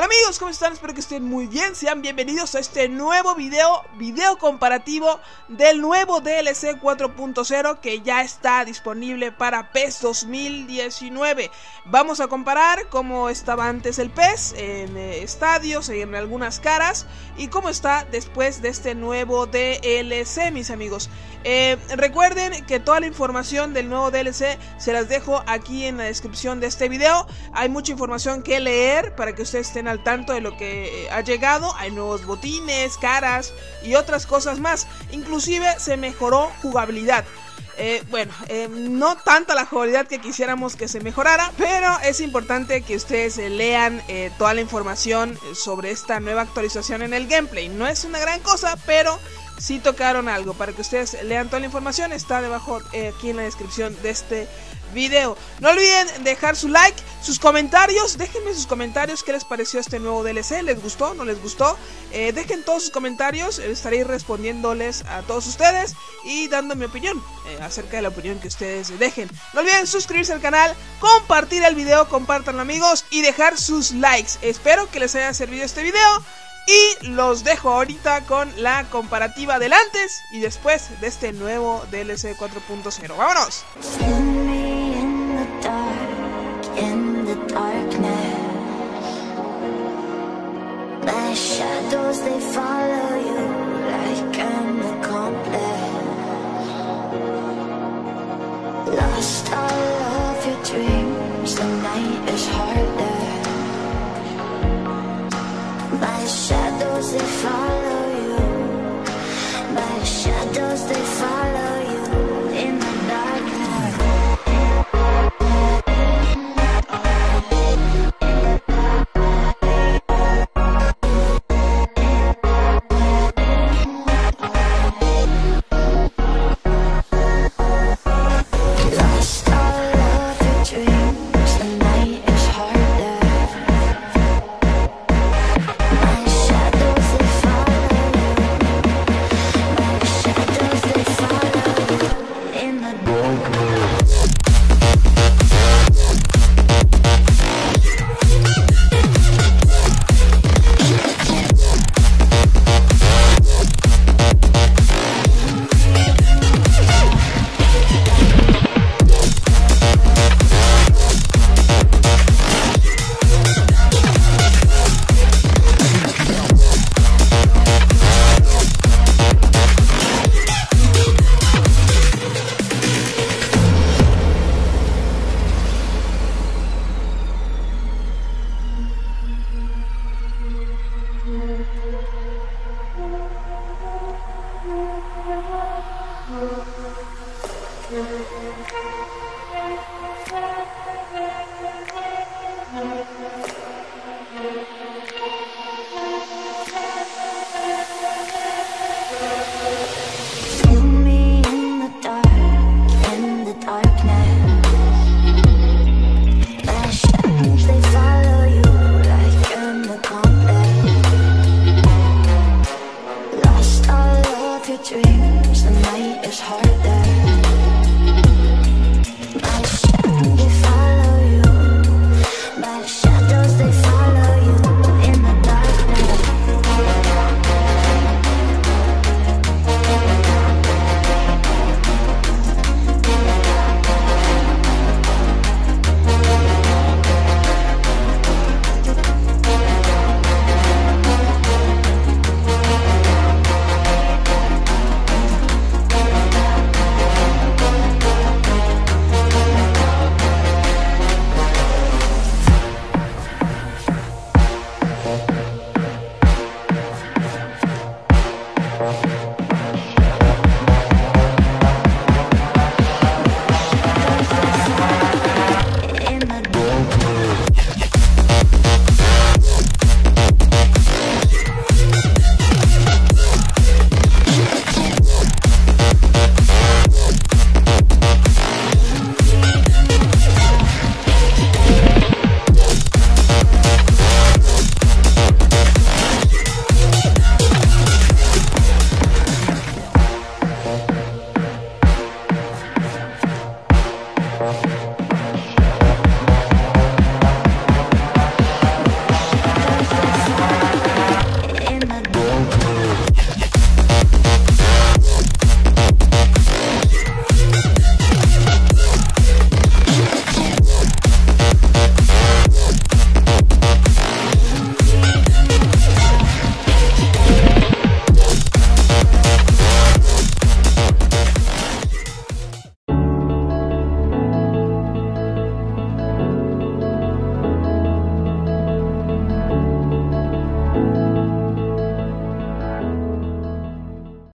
Hola amigos, ¿cómo están? Espero que estén muy bien, sean bienvenidos a este nuevo video, video comparativo del nuevo DLC 4.0 que ya está disponible para PES 2019 Vamos a comparar cómo estaba antes el PES en eh, estadios, en algunas caras y cómo está después de este nuevo DLC mis amigos. Eh, Recuerden que toda la información del nuevo DLC se las dejo aquí en la descripción de este video. Hay mucha información que leer para que ustedes estén al tanto de lo que eh, ha llegado. Hay nuevos botines, caras y otras cosas más. Inclusive se mejoró jugabilidad. Eh, bueno, eh, no tanta la jugabilidad que quisiéramos que se mejorara, pero es importante que ustedes lean toda la información sobre esta nueva actualización en el gameplay. No es una gran cosa, pero si tocaron algo. Para que ustedes lean toda la información, está debajo aquí en la descripción de este video. No olviden dejar su like, sus comentarios, déjenme sus comentarios qué les pareció este nuevo DLC, ¿les gustó? ¿No les gustó? Eh, dejen todos sus comentarios, estaré respondiéndoles a todos ustedes y dando mi opinión eh, acerca de la opinión que ustedes dejen. No olviden suscribirse al canal, compartir el video, compartanlo amigos y dejar sus likes. Espero que les haya servido este video. Y los dejo ahorita con la comparativa del antes y después de este nuevo DLC 4.0. ¡Vámonos! Lost all of your dreams, the night is harder My shadows shadows they follow Thank you.